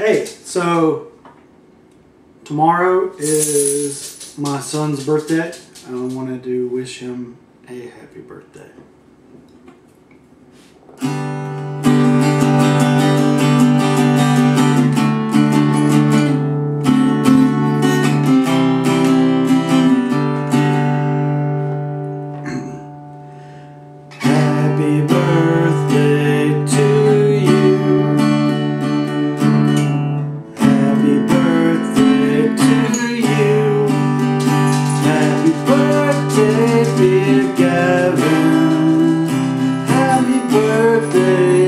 Hey, so tomorrow is my son's birthday. I wanted to wish him a happy birthday. dear Gavin. Happy birthday.